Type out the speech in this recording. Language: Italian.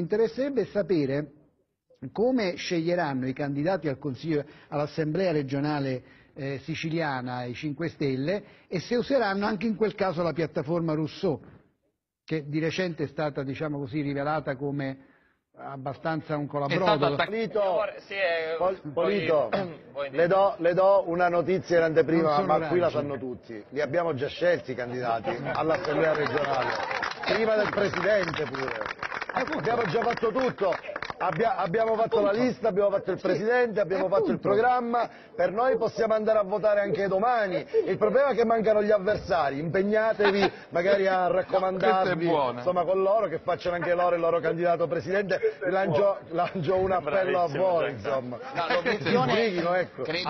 interesserebbe sapere come sceglieranno i candidati al Consiglio, all'Assemblea regionale eh, siciliana, i 5 Stelle, e se useranno anche in quel caso la piattaforma Rousseau, che di recente è stata diciamo così, rivelata come abbastanza un È colabrodo. stato attaccato. Polito, Sì, è- Pol- poi- Polito, le do, le do una notizia in anteprima, ma qui la sanno tutti. Li abbiamo già scelti i candidati all'Assemblea regionale, prima del Presidente pure. Abbiamo già fatto tutto. Abbia- abbiamo fatto la lista, abbiamo fatto il Presidente, abbiamo fatto il programma, per noi possiamo andare a votare anche domani. Il problema è che mancano gli avversari, impegnatevi magari a raccomandarvi insomma, con loro che facciano anche loro il loro candidato Presidente. Lancio, lancio un appello a Bravissimo, voi, insomma. No, l'obiezione- Si sbrighino, ecco. Credo-